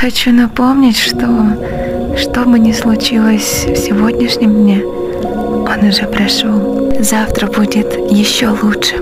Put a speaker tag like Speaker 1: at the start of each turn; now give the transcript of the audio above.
Speaker 1: Хочу напомнить, что что бы ни случилось в сегодняшнем дне, он уже прошел. Завтра будет еще лучше.